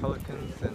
Pelicans and